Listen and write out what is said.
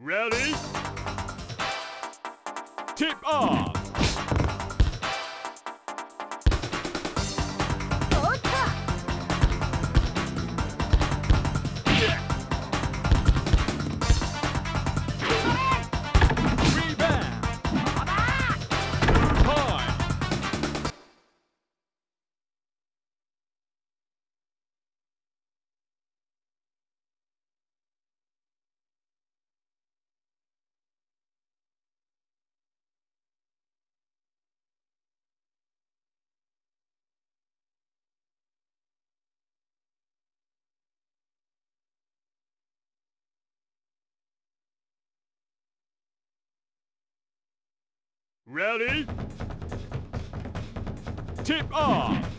Ready? Tip off! Ready? Tip off!